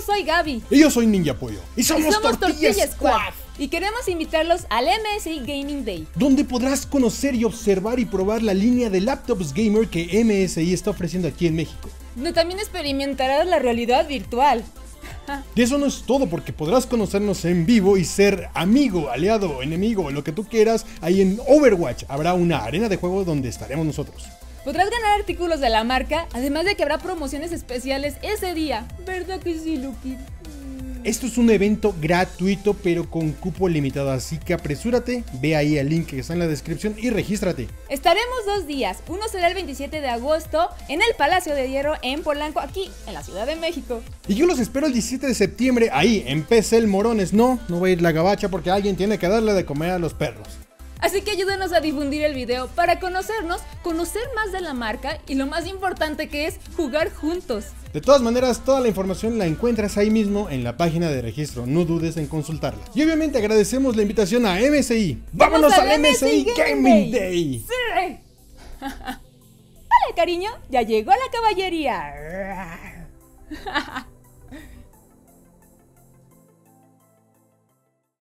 soy Gaby. Y yo soy Ninja Pollo. Y somos, Somos Tortilla, Tortilla Squad. Squad. Y queremos invitarlos al MSI Gaming Day. Donde podrás conocer y observar y probar la línea de laptops gamer que MSI está ofreciendo aquí en México. Donde también experimentarás la realidad virtual. De eso no es todo porque podrás conocernos en vivo y ser amigo, aliado, enemigo, lo que tú quieras. Ahí en Overwatch habrá una arena de juego donde estaremos nosotros. Podrás ganar artículos de la marca, además de que habrá promociones especiales ese día. ¿Verdad que sí, Lucky? Esto es un evento gratuito pero con cupo limitado, así que apresúrate, ve ahí el link que está en la descripción y regístrate. Estaremos dos días. Uno será el 27 de agosto en el Palacio de Hierro en Polanco, aquí en la Ciudad de México. Y yo los espero el 17 de septiembre ahí en PC Morones. No, no va a ir la gabacha porque alguien tiene que darle de comer a los perros. Así que ayúdenos a difundir el video para conocernos, conocer más de la marca y lo más importante que es jugar juntos. De todas maneras, toda la información la encuentras ahí mismo en la página de registro, no dudes en consultarla. Y obviamente agradecemos la invitación a MSI. ¡Vámonos ¡Vamos al MSI Gaming Day! ¡Sí! Hola, cariño, ya llegó la caballería.